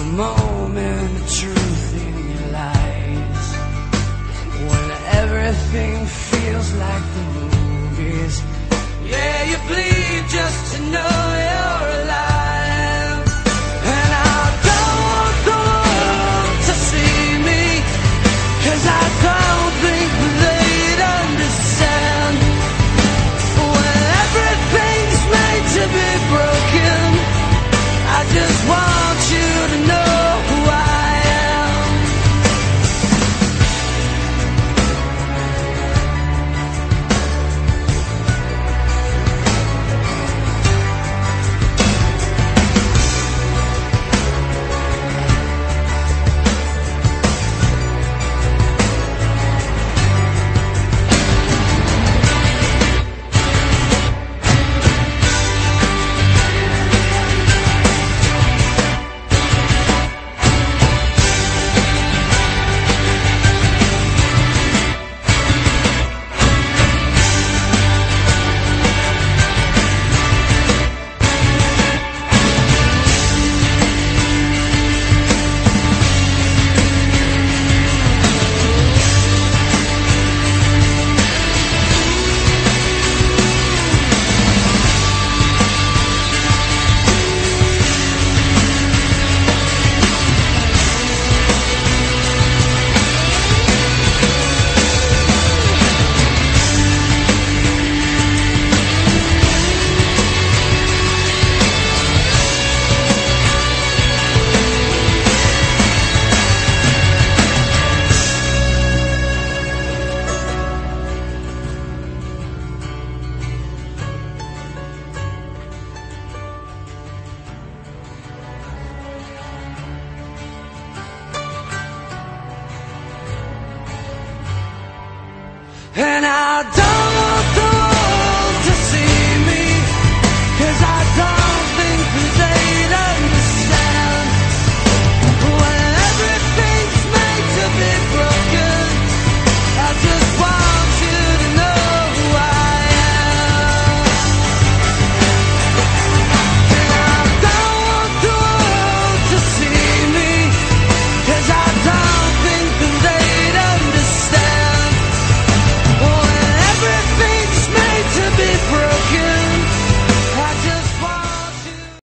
The moment the truth in your lies. When everything feels like the movies. And I don't